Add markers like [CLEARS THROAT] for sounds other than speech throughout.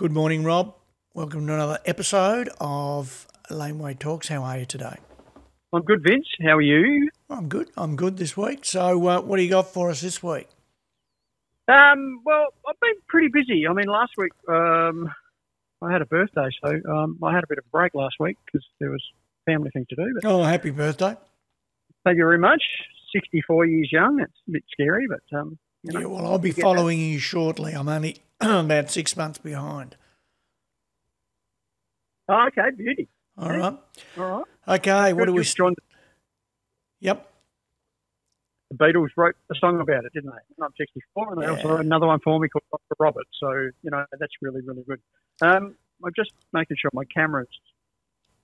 Good morning, Rob. Welcome to another episode of Laneway Talks. How are you today? I'm good, Vince. How are you? I'm good. I'm good this week. So, uh, what do you got for us this week? Um, well, I've been pretty busy. I mean, last week um, I had a birthday, so um, I had a bit of a break last week because there was family thing to do. But Oh, happy birthday. thank you very much. 64 years young. That's a bit scary, but um, you know, Yeah, well, I'll be following you shortly. I'm only [CLEARS THROAT] about six months behind. Oh, okay, beauty. All right. All right. Okay, what do we. Joined Yep. the Beatles wrote a song about it, didn't they? I'm 64, and they also wrote another one for me called Dr. Robert. So, you know, that's really, really good. Um, I'm just making sure my camera's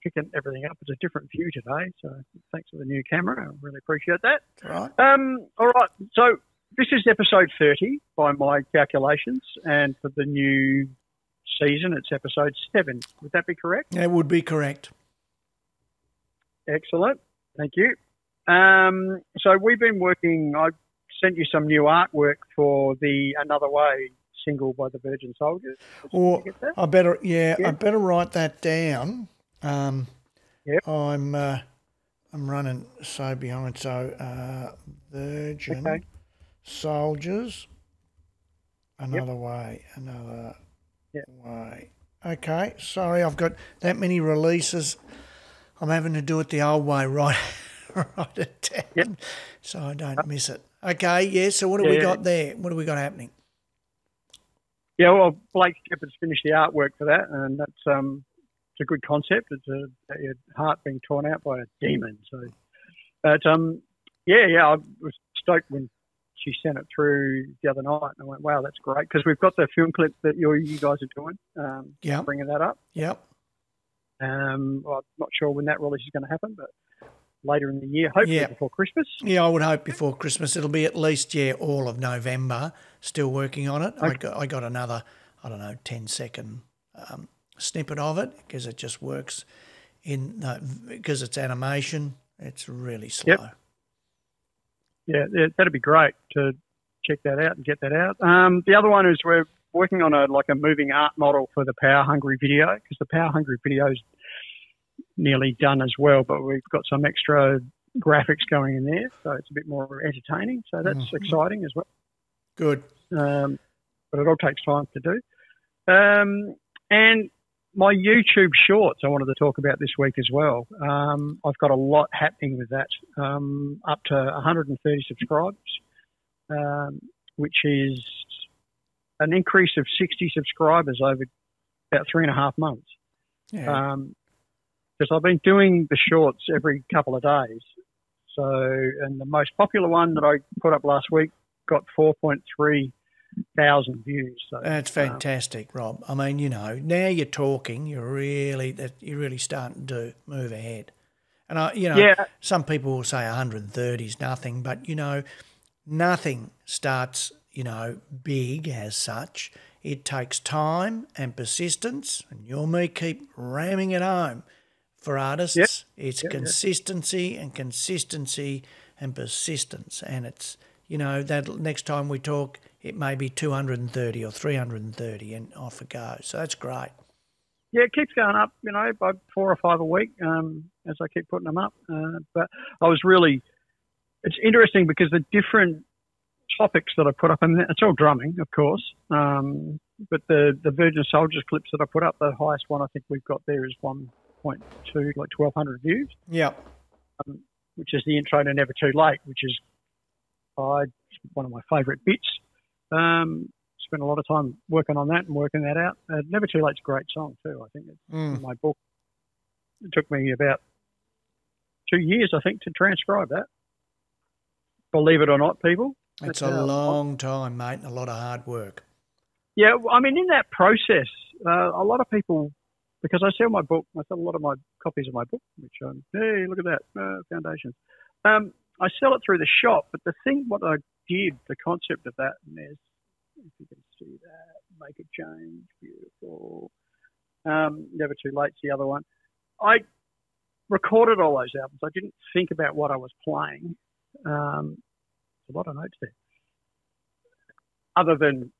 picking everything up. It's a different view today, so thanks for the new camera. I really appreciate that. All right. Um, all right, so this is episode 30 by my calculations, and for the new season, it's episode 7. Would that be correct? That would be correct. Excellent. Thank you. Um, so we've been working. I sent you some new artwork for the Another Way single by the Virgin Soldiers. Or Did? I better, yeah, I better write that down. Um, Yep. I'm, uh, I'm running so behind. So, uh, Virgin Okay. Soldiers, another way, another Yep. way. Okay, sorry, I've got that many releases. I'm having to do it the old way, [LAUGHS] right? right down Yep. so I don't miss it. Okay, yeah. So what do we got there? What do we got happening? Yeah, well, Blake Shepard's finished the artwork for that, and that's um, it's a good concept. It's a, a heart being torn out by a demon. So, but um, yeah, yeah, I was stoked when she sent it through the other night, and I went, "Wow, that's great!" Because we've got the film clip that you you guys are doing, um, Yeah, bringing that up. yep. Um, well, I'm not sure when that release is going to happen, but later in the year, hopefully Yeah. before Christmas. Yeah, I would hope before Christmas. It'll be at least yeah all of November. Still working on it. I got I got another I don't know 10 second um, snippet of it because it just works in no, because it's animation. It's really slow. Yep. Yeah, yeah, that'd be great to check that out and get that out. Um, the other one is we're working on a like a moving art model for the Power Hungry video because the Power Hungry video is nearly done as well, but we've got some extra graphics going in there, so it's a bit more entertaining. So that's Mhm. exciting as well. Good. um, but it all takes time to do. Um, and my YouTube shorts, I wanted to talk about this week as well. Um, I've got a lot happening with that, um, up to 130 subscribers, um, which is an increase of 60 subscribers over about three and a half months. Yeah. Because I've been doing the shorts every couple of days. So, and the most popular one that I put up last week got 4.3 thousand views. So That's uh, fantastic, Rob. I mean, you know, now you're talking. You're really that you're really starting to move ahead. And I, you know, Yeah. some people will say 130 is nothing, but you know, nothing starts, you know, big as such. It takes time and persistence, and you and me keep ramming it home. For artists, Yep. it's Yep, yep. consistency and consistency and persistence, and it's you know that next time we talk, it may be 230 or 330, and off it goes. So that's great. yeah, it keeps going up, you know, by four or five a week um, as I keep putting them up. Uh, but I was really, it's interesting because the different topics that I put up, and it's all drumming, of course. Um, but the the Virgin Soldiers clips that I put up, the highest one I think we've got there is 1.2, like 1,200 views. Yeah, which is the intro to Never Too Late, which is one of my favourite bits. Um, spent a lot of time working on that and working that out. Uh, Never Too Late's a great song too. I think it's Mm. in my book. It took me about two years, I think, to transcribe that. Believe it or not, people. it's a long time, mate, and a lot of hard work. Yeah, I mean, in that process, uh, a lot of people, because I sell my book, I sell a lot of my copies of my book, which, um, hey, look at that, uh, Foundations. Um, I sell it through the shop, but the thing, what I did, the concept of that, and there's, if you can see that, make a change, beautiful. Um, Never Too Late's the other one. I recorded all those albums. I didn't think about what I was playing. Um, a lot of notes there. Other than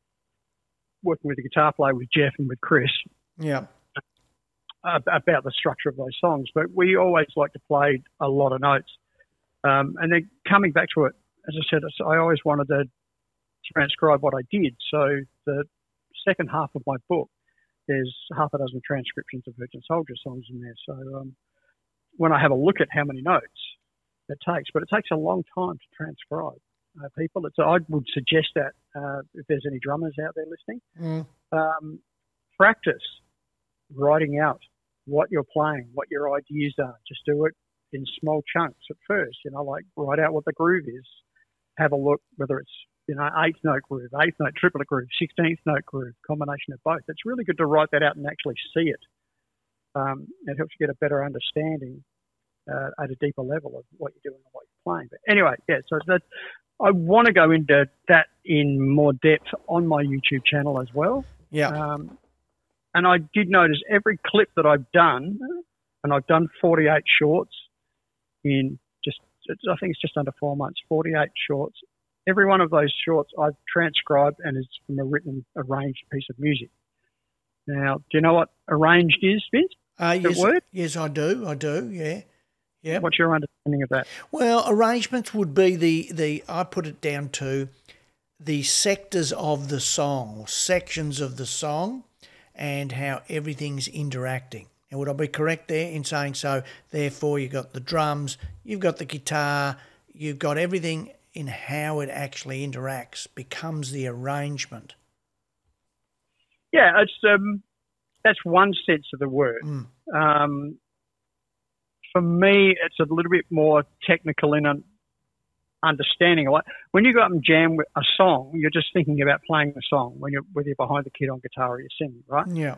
working with the guitar player with Jeff and with Chris. Yeah. About the structure of those songs, but we always like to play a lot of notes. Um, and then coming back to it, as I said, I always wanted to transcribe what I did. So the second half of my book, there's half a dozen transcriptions of Virgin Soldier songs in there. So um, when I have a look at how many notes it takes, but it takes a long time to transcribe uh, people. It's, I would suggest that uh, if there's any drummers out there listening, Mm. um, practice writing out what you're playing, what your ideas are. Just do it in small chunks at first. You know, like write out what the groove is. Have a look whether it's you know eighth note groove, eighth note triplet groove, sixteenth note groove, combination of both. It's really good to write that out and actually see it. Um, it helps you get a better understanding uh, at a deeper level of what you're doing and what you're playing. But anyway, yeah. So that I want to go into that in more depth on my YouTube channel as well. Yeah. Um, and I did notice every clip that I've done, and I've done 48 shorts in just, I think it's just under four months, 48 shorts. Every one of those shorts I've transcribed and is from a written, arranged piece of music. Now, do you know what arranged is, Vince? Uh, yes, word? yes, I do. I do. Yeah. Yeah. What's your understanding of that? Well, arrangements would be the, the I put it down to the sectors of the song, or sections of the song, and how everything's interacting. And would I be correct there in saying so? Therefore, you've got the drums, you've got the guitar, you've got everything in how it actually interacts becomes the arrangement. Yeah, it's um, that's one sense of the word. Mm. Um, for me, it's a little bit more technical in un- understanding. Like when you go up and jam a song, you're just thinking about playing the song when you're whether you're behind the kid on guitar or you're singing, right? Yeah.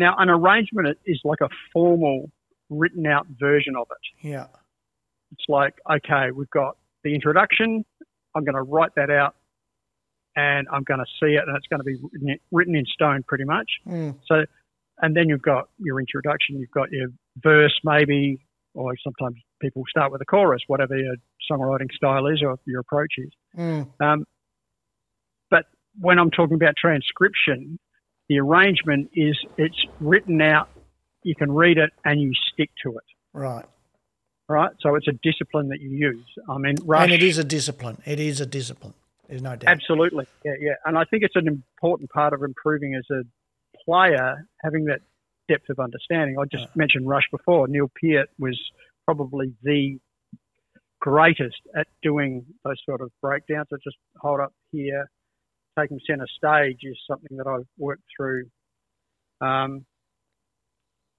Now, an arrangement is like a formal, written out version of it. Yeah. It's like, okay, we've got the introduction. I'm going to write that out, and I'm going to see it, and it's going to be written, in stone, pretty much. Mm. So, and then you've got your introduction, you've got your verse, maybe, or sometimes people start with a chorus, whatever your songwriting style is or your approach is. Mm. Um, but when I'm talking about transcription, the arrangement is it's written out, you can read it, and you stick to it. Right. Right, so it's a discipline that you use. I mean, Rush, And it is a discipline. It is a discipline. There's no doubt. Absolutely, yeah, yeah. And I think it's an important part of improving as a player, having that depth of understanding. I just Yeah. mentioned Rush before. Neil Peart was probably the greatest at doing those sort of breakdowns. So just hold up here, taking center stage is something that I've worked through. Um,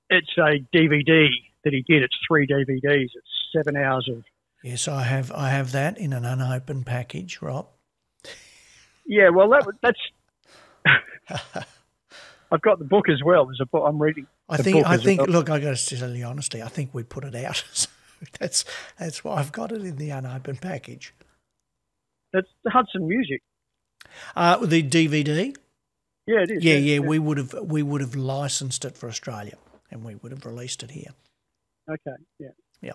it's a DVD that he did. It's three DVDs. It's seven hours of Yes, I have. I have that in an unopened package, Rob. Yeah, well, that, that's. [LAUGHS] I've got the book as well. There's a book I'm reading. I think. I think. well. Look, I got to tell you honestly. I think we put it out. [LAUGHS] That's that's why I've got it in the unopened package. That's Hudson Music. Uh, the DVD. Yeah, it is. Yeah, yeah. We would have we would have licensed it for Australia, and we would have released it here. Okay. Yeah. Yeah.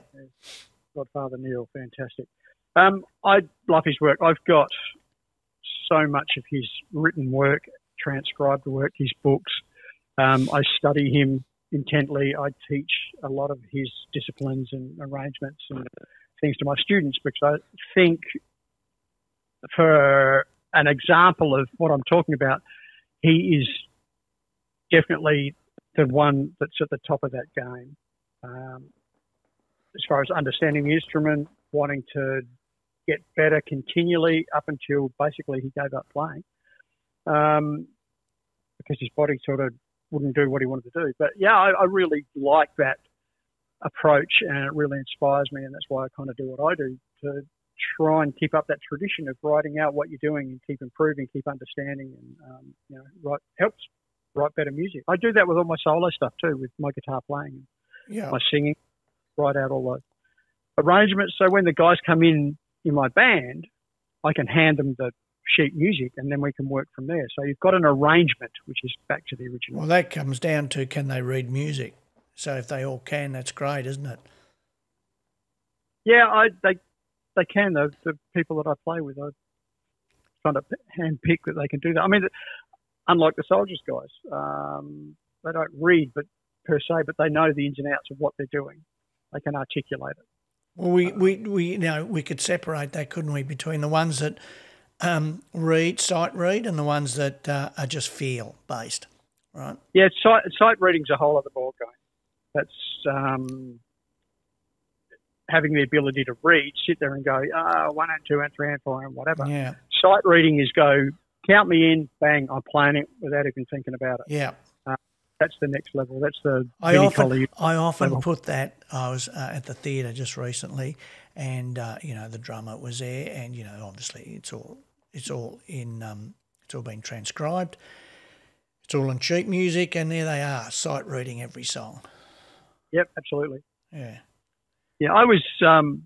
Godfather Neil, fantastic. Um, I love his work. I've got so much of his written work, transcribed work, his books. Um, I study him intently. I teach a lot of his disciplines and arrangements and things to my students because I think for an example of what I'm talking about, he is definitely the one that's at the top of that game. Um, as far as understanding the instrument, wanting to get better continually up until basically he gave up playing um, because his body sort of wouldn't do what he wanted to do. But yeah, I, I really like that approach and it really inspires me, and that's why I kind of do what I do to try and keep up that tradition of writing out what you're doing and keep improving, keep understanding, and um, you know, write helps write better music. I do that with all my solo stuff too, with my guitar playing Yeah. my singing, write out all the arrangements. So when the guys come in in my band, I can hand them the sheet music and then we can work from there. So you've got an arrangement, which is back to the original. Well, that comes down to can they read music? So if they all can, that's great, isn't it? Yeah, I they they can. The the people that I play with, I kind of hand pick that they can do that. I mean, unlike the soldiers guys, um, they don't read, but per se, but they know the ins and outs of what they're doing. They can articulate it. Well, we, we, we you know we could separate that, couldn't we, between the ones that um, read, sight read, and the ones that uh, are just feel based, right? Yeah, sight, sight reading's a whole other ball game. That's um, having the ability to read, sit there and go, oh, one and two and three and four and whatever. Yeah. Sight reading is go, count me in, bang, I'm playing it without even thinking about it. Yeah. Uh, that's the next level. That's the I often, I often level. put that. I was uh, at the theatre just recently, and uh, you know the drummer was there, and you know obviously it's all it's all in um, it's all been transcribed. It's all in sheet music, and there they are, sight reading every song. Yep, absolutely. Yeah. Yeah, I was um,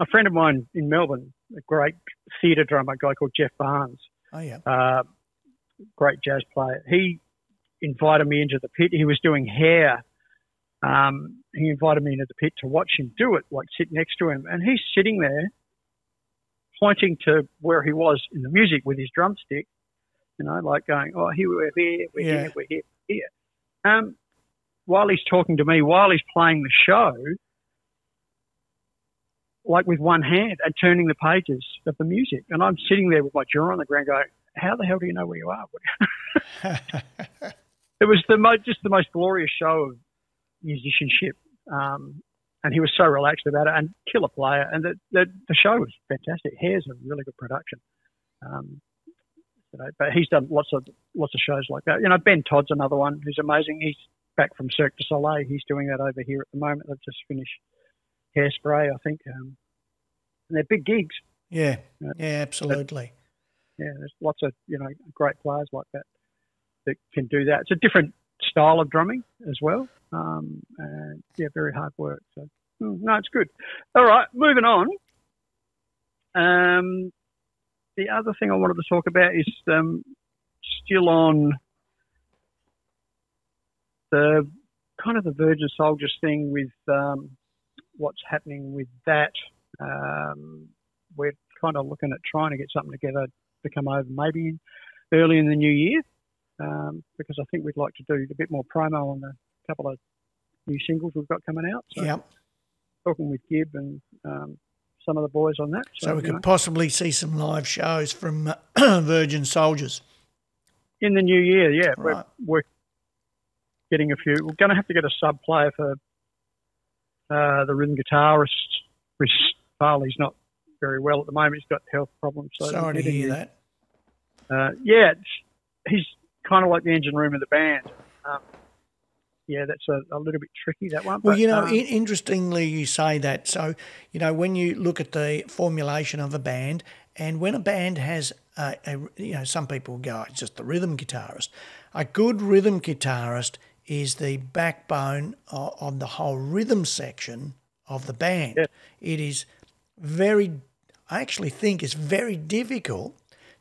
a friend of mine in Melbourne, a great theatre drummer, a guy called Jeff Barnes, Oh yeah. uh, great jazz player. He invited me into the pit. He was doing hair. Um, he invited me into the pit to watch him do it, like sit next to him, and he's sitting there pointing to where he was in the music with his drumstick, you know, like going, "Oh, here we're here, we're Yeah. here, we're here, here." Um, while he's talking to me, while he's playing the show, like with one hand and turning the pages of the music, and I'm sitting there with my jaw on the ground, going, "How the hell do you know where you are?" [LAUGHS] it was the just the most glorious show of musicianship. Um, and he was so relaxed about it and killer player. And the, the, the show was fantastic. Hair's a really good production. Um, you know, but he's done lots of lots of shows like that. You know, Ben Todd's another one who's amazing. He's back from Cirque du Soleil. He's doing that over here at the moment. They've just finished Hairspray, I think. Um, and they're big gigs. yeah. Yeah. Yeah. Absolutely. Yeah, there's lots of you know great players like that that can do that. It's a different style of drumming as well. Um, and yeah, very hard work. So mm, no, it's good. All right, moving on. Um, the other thing I wanted to talk about is um, still on the kind of the Virgin Soldiers thing with um, what's happening with that. Um, we're kind of looking at trying to get something together to come over maybe early in the new year um, because I think we'd like to do a bit more promo on the couple of new singles we've got coming out. So Yep. talking with Gib and um, some of the boys on that. So we could know, possibly see some live shows from [CLEARS THROAT] Virgin Soldiers. in the new year, yeah, Right. we're, we're getting a few. We're going to have to get a sub player for uh, the rhythm guitarist. Chris Farley's not very well at the moment. He's got health problems. So Sorry to hear him- that. Uh, yeah, it's, he's kind of like the engine room of the band. Um, yeah, that's a, a little bit tricky that one. Well, but, you know, um, interestingly, you say that. So, you know, when you look at the formulation of a band, and when a band has a, a you know, some people go, "Oh, it's just the rhythm guitarist. A good rhythm guitarist is the backbone of, of the whole rhythm section of the band. Yeah. It is very, I actually think it's very difficult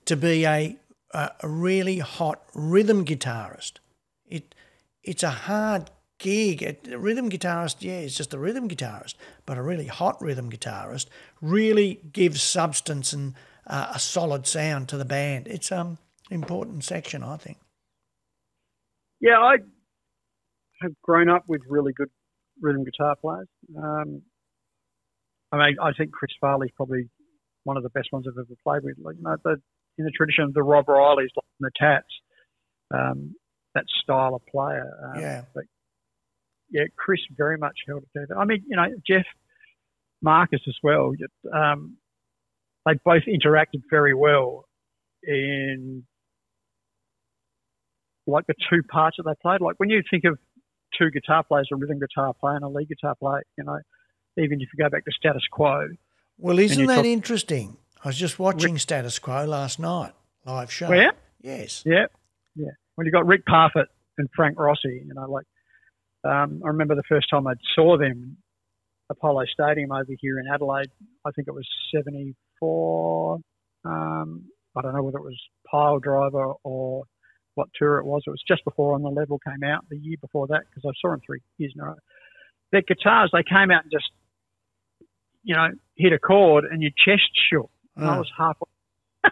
to be a, a, a really hot rhythm guitarist. It it's a hard gig. A rhythm guitarist, yeah, it's just a rhythm guitarist, but a really hot rhythm guitarist really gives substance and uh, a solid sound to the band. It's um important section, I think. yeah, I have grown up with really good rhythm guitar players. Um, I mean, I think Chris Farley's probably one of the best ones I've ever played with. Like, you know, the, in the tradition of the Rob Rileys, like the Tats, um, that style of player. Um, Yeah. But yeah, Chris very much held it together. I mean, you know, Jeff Marcus as well. Um, they both interacted very well in like the two parts that they played. Like when you think of two guitar players, a rhythm guitar player and a lead guitar player, you know, even if you go back to status quo, Well, isn't that talk- interesting? I was just watching Status Quo last night, live show. Where? Yes. Yeah, yeah. When you got Rick Parfitt and Frank Rossi, you know, like um, I remember the first time I saw them, Apollo Stadium over here in Adelaide. I think it was '74. Um, I don't know whether it was Pile Driver or what tour it was. It was just before On the Level came out, the year before that, because I saw them three years in a row. Their guitars, they came out and just, you know, hit a chord and your chest shook. And I Ah. was half. [LAUGHS]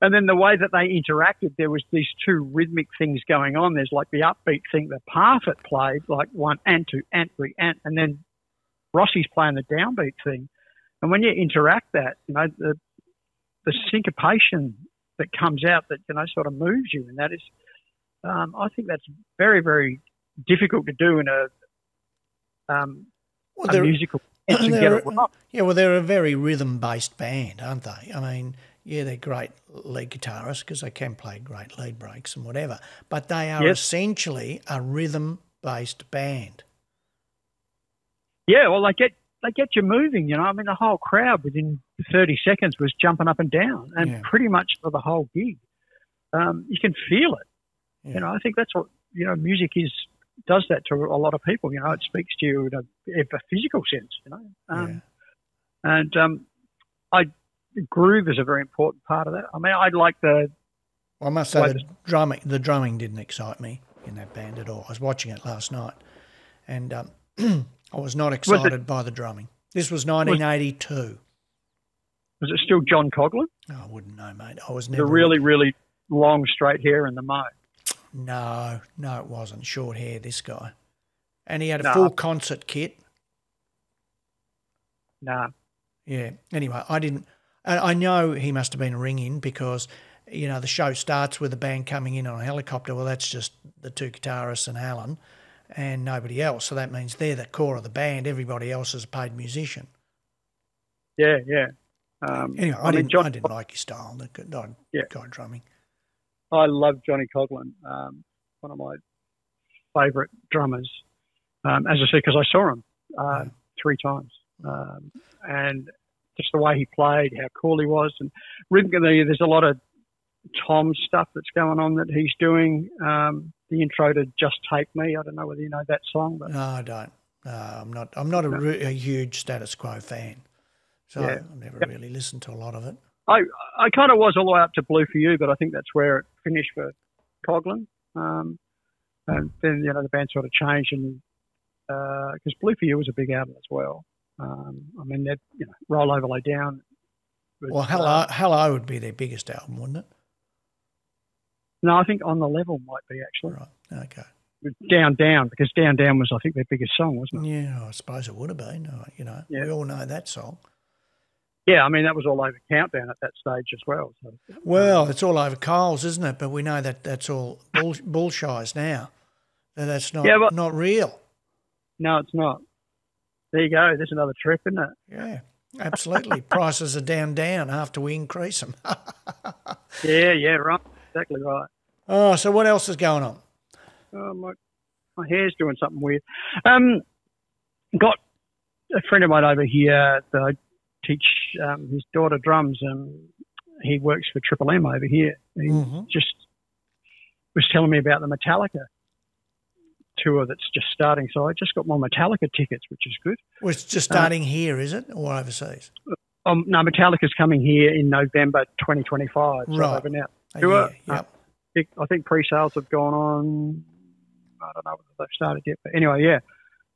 and then the way that they interacted, there was these two rhythmic things going on. There's like the upbeat thing that Parfitt played, like one and two, and three, and, and then Rossi's playing the downbeat thing. And when you interact that, you know, the, the syncopation that comes out that, you know, sort of moves you. And that is, um, I think that's very, very difficult to do in a, um, well, a musical. [CLEARS THROAT] [CLEARS THROAT] yeah, well, they're a very rhythm based band, aren't they? I mean, yeah, they're great lead guitarists because they can play great lead breaks and whatever, but they are yes. essentially a rhythm based band. Yeah, well, they get they get you moving. You know, I mean, the whole crowd within 30 seconds was jumping up and down, and yeah. pretty much for the whole gig, um, you can feel it. Yeah. You know, I think that's what you know, music is does that to a lot of people. You know, it speaks to you in a, in a physical sense. You know, um, yeah. and um, I groove is a very important part of that. I mean, I like the. Well, I must say the drumming. The drumming didn't excite me in that band at all. I was watching it last night, and um, [CLEARS THROAT] I was not excited was it, by the drumming. This was 1982. Was, was it still John Coghlan? Oh, I wouldn't know, mate. I was never. The really, really long straight hair and the mo. No, no, it wasn't short hair. This guy, and he had a no. full concert kit. No. Nah. Yeah. Anyway, I didn't. I know he must have been ringing because you know the show starts with the band coming in on a helicopter. Well, that's just the two guitarists and Alan and nobody else. So that means they're the core of the band. Everybody else is a paid musician. Yeah, yeah. Um, anyway, I, I didn't, John, I didn't like his style, the guy, yeah. guy drumming. I love Johnny Coghlan, um, one of my favourite drummers. Um, as I said, because I saw him uh, three times, um, and just the way he played, how cool he was, and rhythmically, there's a lot of Tom stuff that's going on that he's doing. Um, the intro to "Just Take Me." I don't know whether you know that song, but no, I don't. No, I'm not. I'm not a, a huge Status Quo fan, so yeah. I never yeah. really listened to a lot of it. I I kind of was all the way up to Blue for You, but I think that's where it finished for Coghlan. Um, and then you know the band sort of changed, and because uh, Blue for You was a big album as well. Um, I mean, that you know, Roll Over Lay Down. Was, well, Hello, uh, Hello would be their biggest album, wouldn't it? No, I think on the level might be actually. Right. Okay. Down, down, because down, down was I think their biggest song, wasn't it? Yeah, I suppose it would have been. Uh, you know, yeah. we all know that song. Yeah, I mean that was all over Countdown at that stage as well. So. Well, it's all over Coles, isn't it? But we know that that's all bull, bullshies now. That that's not yeah, but, not real. No, it's not. There you go. There's another trip, isn't it? Yeah, absolutely. [LAUGHS] Prices are down, down after we increase them. [LAUGHS] yeah, yeah, right exactly right. Oh, so what else is going on? Oh, my, my hair's doing something weird. Um, got a friend of mine over here that I teach um, his daughter drums, and he works for Triple M over here. He mm-hmm. just was telling me about the Metallica tour that's just starting. So I just got my Metallica tickets, which is good. Well, it's just starting uh, here, is it, or overseas? Um, no, Metallica's coming here in November 2025. So right. they've tour. Yep. Uh, I think pre-sales have gone on. I don't know whether they've started yet, but anyway, yeah.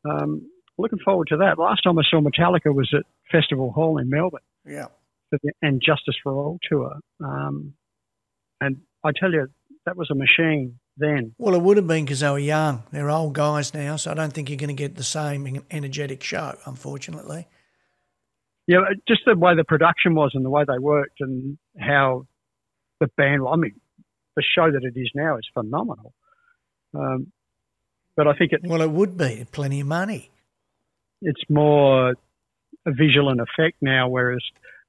Um, looking forward to that. Last time I saw Metallica was at Festival Hall in Melbourne. Yeah. And Justice for All tour. Um, and I tell you, that was a machine then. Well, it would have been because they were young. They're old guys now, so I don't think you're going to get the same energetic show, unfortunately. Yeah, just the way the production was and the way they worked and how the band, I mean, the show that it is now is phenomenal. Um, but I think it. Well, it would be plenty of money. It's more a visual and effect now, whereas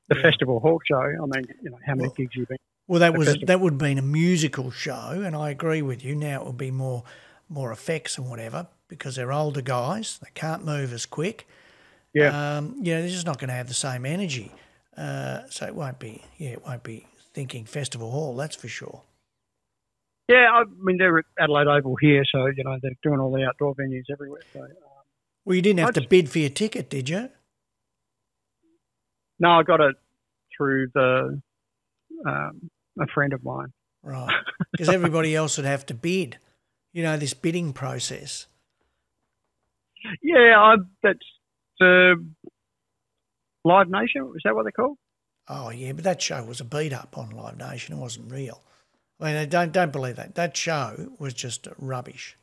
the yeah. Festival Hall show. I mean, you know, how many well, gigs you been? Well, that was festival? that would have been a musical show, and I agree with you. Now it would be more more effects and whatever because they're older guys. They can't move as quick. Yeah. Um, you know, they're just not going to have the same energy. Uh, so it won't be. Yeah, it won't be thinking Festival Hall, that's for sure. Yeah, I mean they're at Adelaide Oval here, so you know they're doing all the outdoor venues everywhere. So, um, well, you didn't have to bid for your ticket, did you? No, I got it through the um, a friend of mine. Right, because everybody else would have to bid. You know this bidding process. Yeah, I, that's the Live Nation. Is that what they're called? Oh yeah, but that show was a beat up on Live Nation. It wasn't real. I mean, don't don't believe that. That show was just rubbish.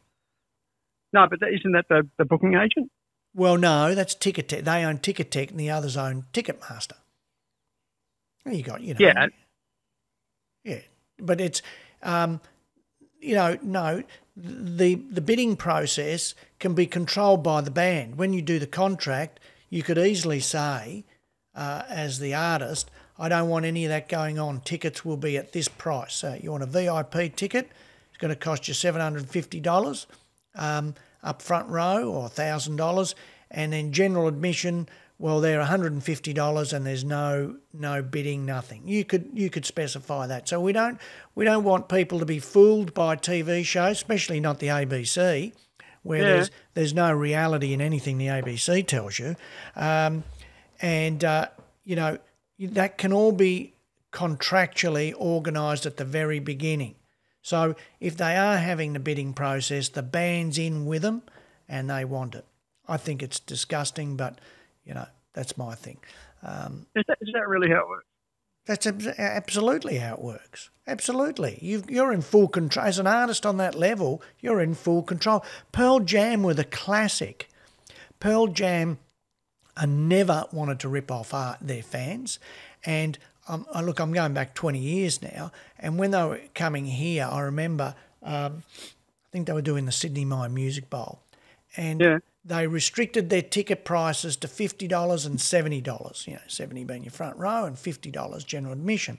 No, but isn't that the, the booking agent? Well, no, that's Ticketek. They own Ticketek, and the others own Ticketmaster. You got, you know. Yeah. Yeah, but it's, um, you know, no, the the bidding process can be controlled by the band. When you do the contract, you could easily say, uh, as the artist, I don't want any of that going on. Tickets will be at this price. So you want a VIP ticket? It's going to cost you seven hundred and fifty dollars um, up front row or thousand dollars, and then general admission. Well, they're one hundred and fifty dollars, and there's no no bidding, nothing. You could you could specify that. So we don't we don't want people to be fooled by TV shows, especially not the ABC, where yeah. there's there's no reality in anything the ABC tells you, um, and uh, you know that can all be contractually organised at the very beginning. So if they are having the bidding process, the band's in with them and they want it. I think it's disgusting, but you know that's my thing. Um, is, that, is that really how it works? That's absolutely how it works. Absolutely, you are in full control as an artist on that level. You're in full control. Pearl Jam were the classic. Pearl Jam are never wanted to rip off art, their fans, and um, I look, I'm going back 20 years now, and when they were coming here, I remember, um, I think they were doing the Sidney Myer Music Bowl, and yeah. they restricted their ticket prices to $50 and $70, you know, 70 being your front row and $50 general admission.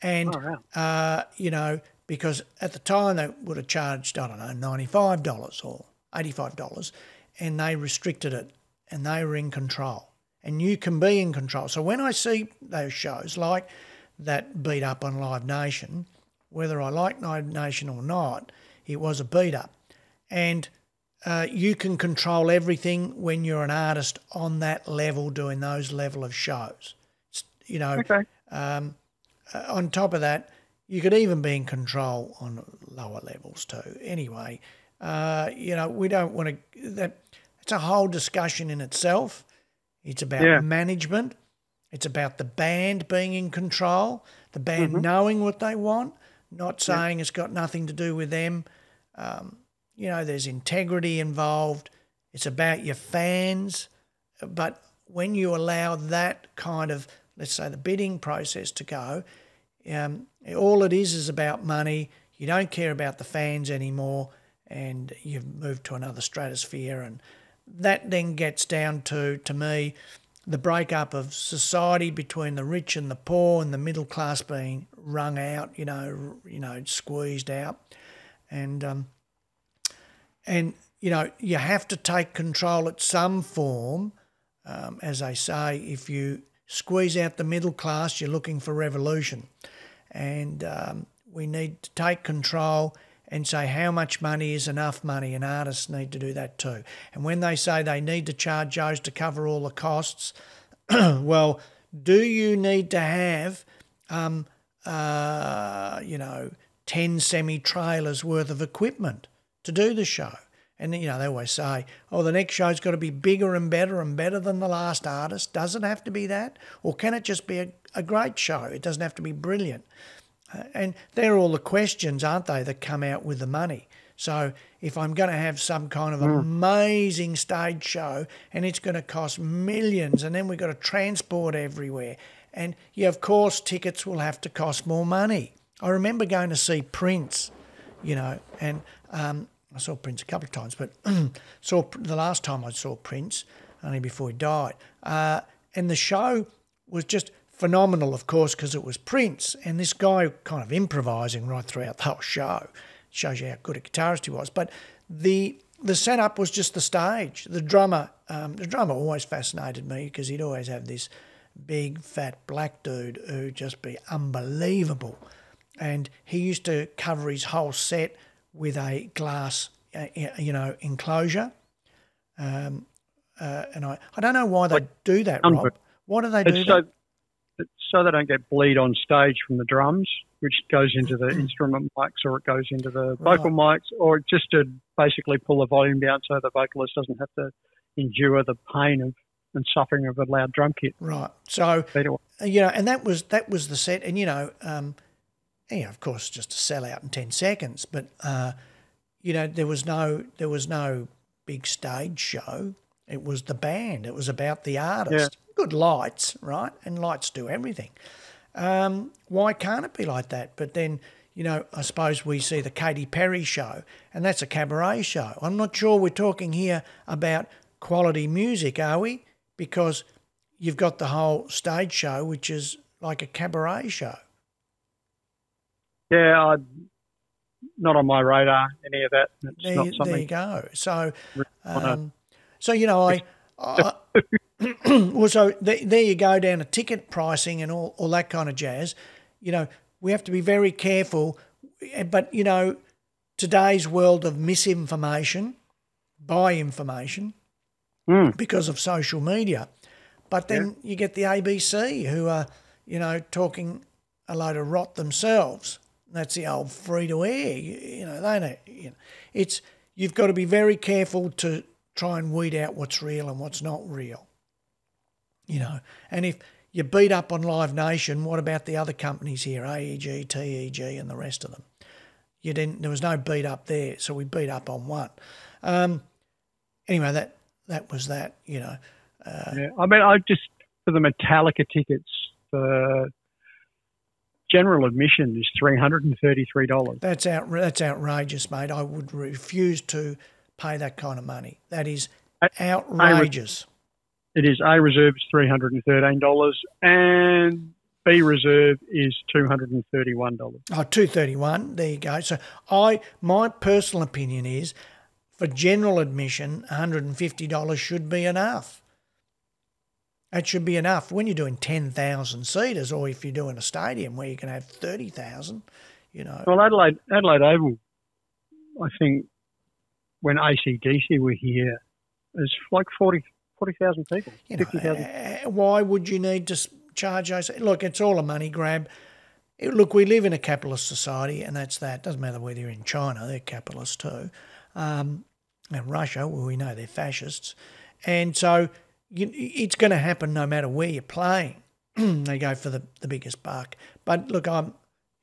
And, oh, wow. uh, you know, because at the time they would have charged, I don't know, $95 or $85, and they restricted it and they were in control and you can be in control. So when I see those shows like that beat up on Live Nation, whether I like Live Nation or not, it was a beat up. And uh, you can control everything when you're an artist on that level doing those level of shows. It's, you know, okay. um, uh, on top of that, you could even be in control on lower levels too. Anyway, uh, you know, we don't want to. That it's a whole discussion in itself. It's about yeah. management. It's about the band being in control, the band mm-hmm. knowing what they want, not saying yeah. it's got nothing to do with them. Um, you know, there's integrity involved. It's about your fans. But when you allow that kind of, let's say, the bidding process to go, um, all it is is about money. You don't care about the fans anymore, and you've moved to another stratosphere. And that then gets down to, to me, the breakup of society between the rich and the poor and the middle class being wrung out, you know, you know, squeezed out. And, um, and you know, you have to take control at some form. Um, as I say, if you squeeze out the middle class, you're looking for revolution. And um, we need to take control and say how much money is enough money, and artists need to do that too. And when they say they need to charge Joe's to cover all the costs, [CLEARS THROAT] well, do you need to have, um, uh, you know, 10 semi trailers worth of equipment to do the show? And, you know, they always say, oh, the next show's got to be bigger and better and better than the last artist. Does it have to be that? Or can it just be a, a great show? It doesn't have to be brilliant. And they're all the questions, aren't they, that come out with the money. So if I'm going to have some kind of mm. amazing stage show and it's going to cost millions and then we've got to transport everywhere, and yeah, of course, tickets will have to cost more money. I remember going to see Prince, you know, and um, I saw Prince a couple of times, but [CLEARS THROAT] saw the last time I saw Prince only before he died, uh, and the show was just phenomenal, of course, because it was Prince and this guy kind of improvising right throughout the whole show. Shows you how good a guitarist he was. But the the setup was just the stage. The drummer, um, the drummer always fascinated me because he'd always have this big fat black dude who'd just be unbelievable, and he used to cover his whole set with a glass, uh, you know, enclosure. Um, uh, and I, I don't know why they do that, Rob. Why do they do that? so they don't get bleed on stage from the drums, which goes into the instrument mics or it goes into the vocal right. mics, or just to basically pull the volume down so the vocalist doesn't have to endure the pain of and suffering of a loud drum kit. Right. So you know, and that was that was the set, and you know, um, yeah, of course, just a sell out in ten seconds, but uh, you know, there was no there was no big stage show. It was the band. It was about the artist. Good lights, right? And lights do everything. Um, why can't it be like that? But then, you know, I suppose we see the Katy Perry show, and that's a cabaret show. I'm not sure we're talking here about quality music, are we? Because you've got the whole stage show, which is like a cabaret show. Yeah, I, not on my radar. Any of that. It's There, not you- there something. you go. So, um, so you know, I, I [LAUGHS] well, so there, there you go down to ticket pricing and all, all that kind of jazz. You know, we have to be very careful. But you know, today's world of misinformation, by information, Mm. because of social media. But then you get the ABC who are, you know, talking a load of rot themselves. That's the old free to air. You, you know, they know. You know, it's you've got to be very careful to try and weed out what's real and what's not real. You know, and if you beat up on Live Nation, what about the other companies here, AEG, TEG, and the rest of them? You didn't. There was no beat up there, so we beat up on one. Um, anyway, that that was that. You know, Yeah. I mean, I just for the Metallica tickets for general admission is three hundred and thirty-three dollars. That's out. That's outrageous, mate. I would refuse to pay that kind of money. That is outrageous. It is A reserve is three hundred and thirteen dollars, and B reserve is two hundred and thirty-one dollars. Oh, 231. There you go. So I my personal opinion is for general admission, $150 should be enough. That should be enough. When you're doing 10,000 seaters or if you're doing a stadium where you can have 30,000, you know. Well, Adelaide Adelaide Oval, I think when ACDC were here, there's like 40 40,000 people, you know, 50,000. uh, why would you need to charge those? Look, it's all a money grab. Eh, Look, we live in a capitalist society, and that's that. Doesn't matter whether you're in China; they're capitalists too, um, and Russia, well, we know they're fascists, and so you, it's going to happen no matter where you're playing. [CLEARS THROAT] they go for the, the biggest buck. But look, I'm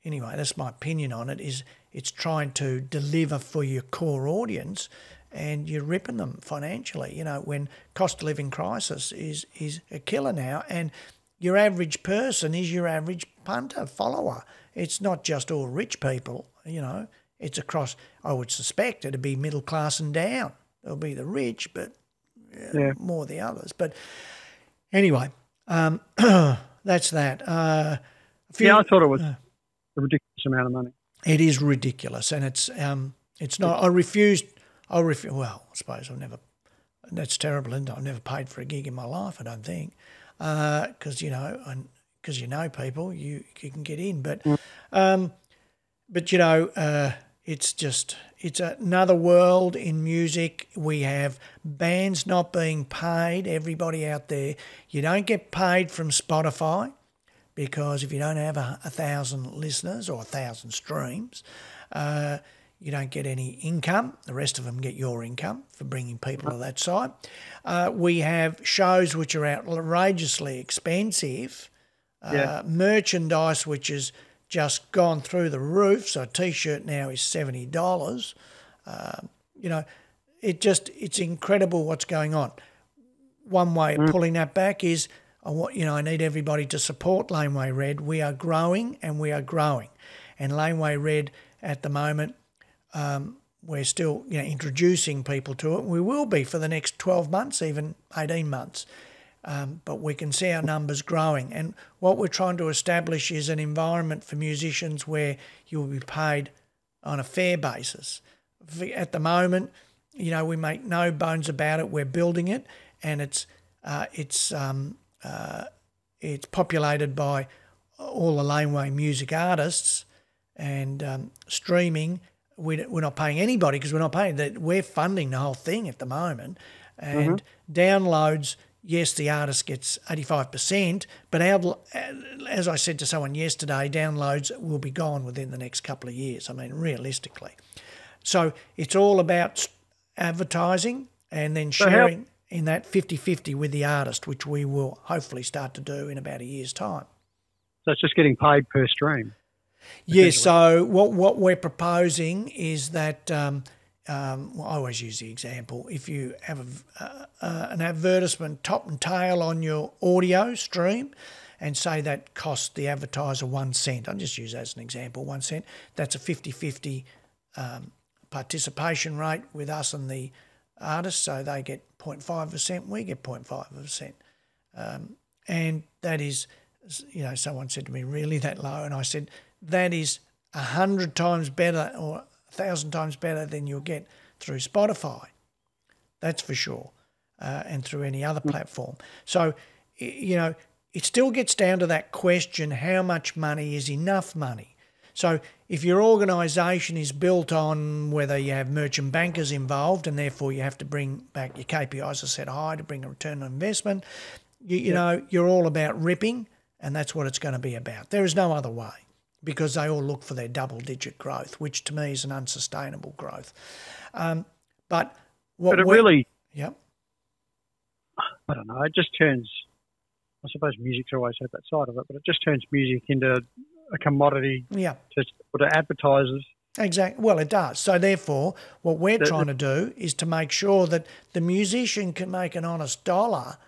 anyway. That's my opinion on it. Is it's trying to deliver for your core audience, and you're ripping them financially. You know, when cost of living crisis is is a killer now, and your average person is your average punter follower. It's not just all rich people. You know, it's across. I would suspect it'd be middle class and down. There'll be the rich, but Yeah. more the others. But anyway, um, [CLEARS THROAT] that's that. Uh, a few- Yeah, I thought it was a ridiculous amount of money. It is ridiculous, and it's um, it's not. I refused. I refuse. Well, I suppose I've never. That's terrible, isn't it? I've never paid for a gig in my life. I don't think, because you know, because you know people, you you can get in. But, um, but you know, uh, it's just it's another world in music. We have bands not being paid. Everybody out there, you don't get paid from Spotify because if you don't have a, a thousand listeners or a thousand streams, uh, you don't get any income. The rest of them get your income for bringing people to that site. Uh, we have shows which are outrageously expensive, uh, Yeah. merchandise which has just gone through the roof. So a t-shirt now is seventy dollars. Uh, you know, it just it's incredible what's going on one way of pulling that back is I want you know I need everybody to support Laneway Red. We are growing and we are growing, and Laneway Red at the moment um, we're still you know introducing people to it. We will be for the next twelve months, even eighteen months. Um, but we can see our numbers growing, and what we're trying to establish is an environment for musicians where you will be paid on a fair basis. At the moment, you know, we make no bones about it. We're building it, and it's uh, it's um, uh, it's populated by all the laneway music artists and um, streaming. We, we're not paying anybody because we're not paying that. We're funding the whole thing at the moment, and downloads. Yes, the artist gets eighty-five percent, but our, as I said to someone yesterday, downloads will be gone within the next couple of years. I mean, realistically. So it's all about advertising and then sharing in that 50 50 with the artist, which we will hopefully start to do in about a year's time. So it's just getting paid per stream. Yes. So what what we're proposing is that um, um, well, I always use the example: if you have a, uh, uh, an advertisement top and tail on your audio stream, and say that costs the advertiser one cent, I'll just use that as an example: one cent. That's a 50-50 um, participation rate with us and the artist, so they get 0.5 percent, we get 0.5 percent, um, and that is, you know, someone said to me, "Really that low?" And I said that is a hundred times better or a thousand times better than you'll get through Spotify. That's for sure, uh, and through any other platform. So, you know, it still gets down to that question: how much money is enough money? So, if your organisation is built on whether you have merchant bankers involved and therefore you have to bring back your KPIs are set high to bring a return on investment, you, you yep. know, you're all about ripping, and that's what it's going to be about. There is no other way because they all look for their double digit growth, which to me is an unsustainable growth. Um, but what but it really, yep. I don't know. It just turns. I suppose music's always had that side of it, but it just turns music into a commodity. Yeah. To, to advertisers. Exactly. Well, it does. So therefore, what we're trying to do is to make sure that the musician can make an honest dollar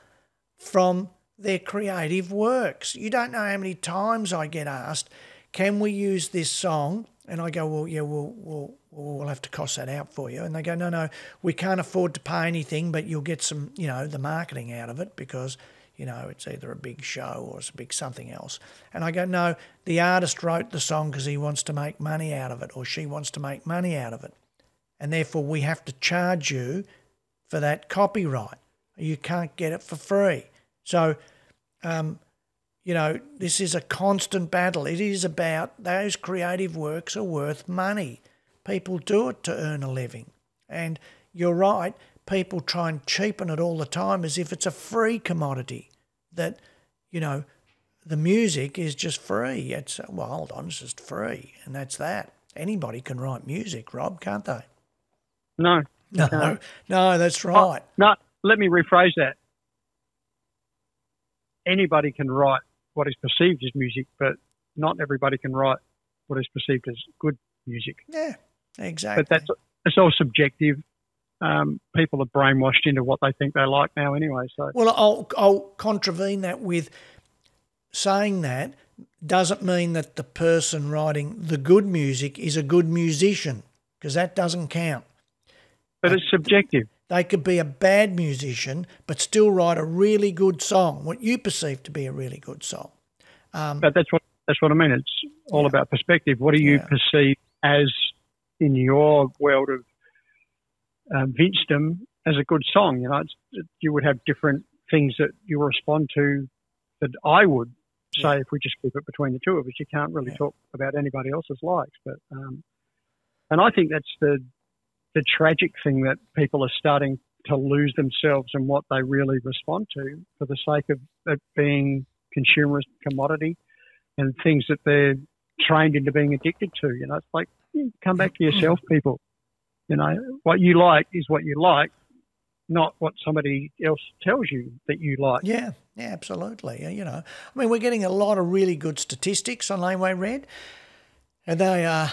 from their creative works. You don't know how many times I get asked, can we use this song? And I go, well, yeah, we'll, we'll, we'll have to cost that out for you. And they go, no, no, we can't afford to pay anything, but you'll get some, you know, the marketing out of it because, you know, it's either a big show or it's a big something else. And I go, no, the artist wrote the song because he wants to make money out of it or she wants to make money out of it. And therefore, we have to charge you for that copyright. You can't get it for free. So, um, you know, this is a constant battle. It is about those creative works are worth money. People do it to earn a living. And you're right, people try and cheapen it all the time as if it's a free commodity. That, you know, the music is just free. It's, well, hold on, it's just free. And that's that. Anybody can write music, Rob, can't they? No. No, no, no that's oh, right. Oh, no, let me rephrase that. Anybody can write what is perceived as music, but not everybody can write what is perceived as good music. Yeah, exactly. But that's it's all subjective. Um, people are brainwashed into what they think they like now, anyway. So, well, I'll I'll contravene that with saying that doesn't mean that the person writing the good music is a good musician because that doesn't count. But it's subjective. They could be a bad musician, but still write a really good song, what you perceive to be a really good song. Um, but that's what that's what I mean. It's all yeah. about perspective. What do you yeah. perceive as in your world of um, Vince, them as a good song? You know, you would have different things that you respond to that I would say yeah. if we just keep it between the two of us. You can't really talk about anybody else's likes, but um, and I think that's the the tragic thing that people are starting to lose themselves in what they really respond to for the sake of it being consumerist commodity and things that they're trained into being addicted to. You know, it's like come back to yourself, people. You know, what you like is what you like, not what somebody else tells you that you like. Yeah, yeah, absolutely. You know, I mean, we're getting a lot of really good statistics on Laneway Red, and they are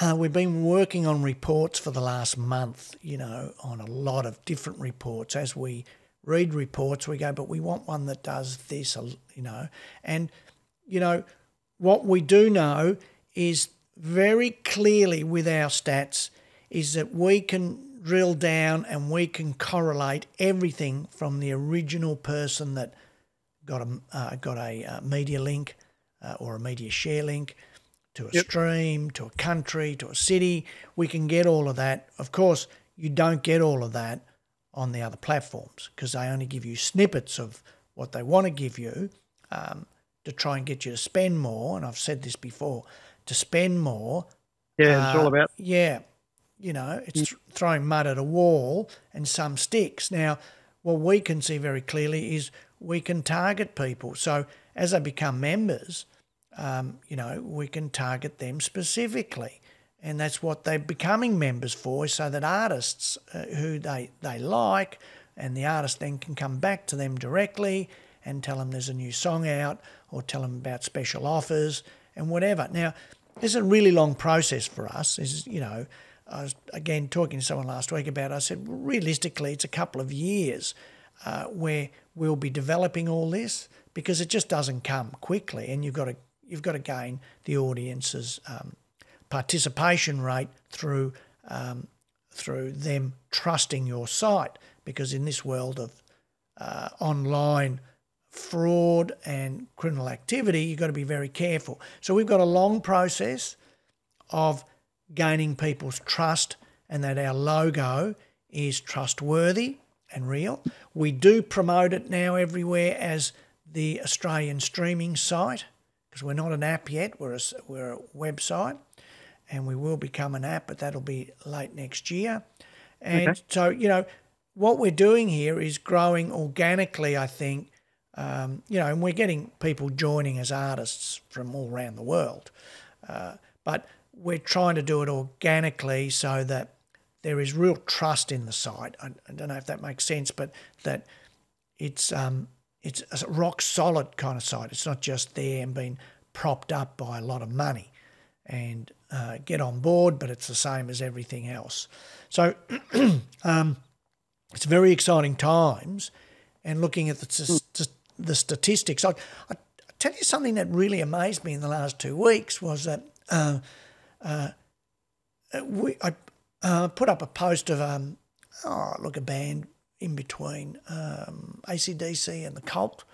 uh, we've been working on reports for the last month, you know, on a lot of different reports. As we read reports, we go, but we want one that does this, you know. And, you know, what we do know is very clearly with our stats is that we can drill down and we can correlate everything from the original person that got a, uh, got a uh, media link uh, or a media share link to a yep. stream, to a country, to a city. We can get all of that. Of course, you don't get all of that on the other platforms because they only give you snippets of what they want to give you um, to try and get you to spend more. And I've said this before to spend more. Yeah, it's uh, all about. Yeah. You know, it's mm. throwing mud at a wall and some sticks. Now, what we can see very clearly is we can target people. So as they become members, um, you know, we can target them specifically. And that's what they're becoming members for, so that artists uh, who they, they like and the artist then can come back to them directly and tell them there's a new song out or tell them about special offers and whatever. Now, this is a really long process for us. Is you know, I was again talking to someone last week about. It. I said realistically, it's a couple of years uh, where we'll be developing all this because it just doesn't come quickly, and you've got to you've got to gain the audience's um, participation rate through um, through them trusting your site because in this world of uh, online fraud and criminal activity, you've got to be very careful. So we've got a long process of gaining people's trust and that our logo is trustworthy and real. We do promote it now everywhere as the Australian streaming site because we're not an app yet, we're a, we're a website and we will become an app, but that'll be late next year. And okay. so, you know, what we're doing here is growing organically, I think, um, you know, and we're getting people joining as artists from all around the world. Uh, but we're trying to do it organically so that there is real trust in the site. I, I don't know if that makes sense, but that it's um, it's a rock solid kind of site. It's not just there and being propped up by a lot of money and uh, get on board, but it's the same as everything else. So [CLEARS THROAT] um, it's very exciting times. And looking at the, the statistics, I, I tell you something that really amazed me in the last two weeks was that uh, uh, we, I uh, put up a post of um, oh, look a band in between um, ACDC and the Cult,